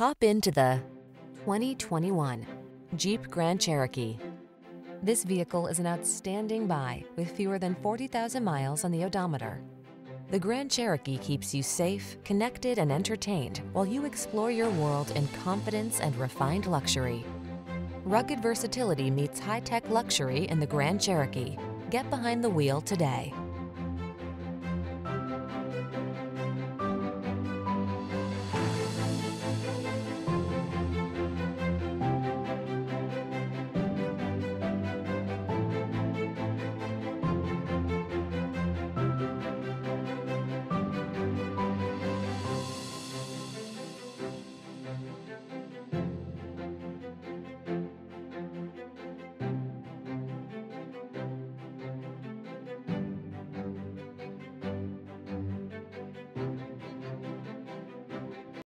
Hop into the 2021 Jeep Grand Cherokee. This vehicle is an outstanding buy with fewer than 40,000 miles on the odometer. The Grand Cherokee keeps you safe, connected, and entertained while you explore your world in confidence and refined luxury. Rugged versatility meets high-tech luxury in the Grand Cherokee. Get behind the wheel today.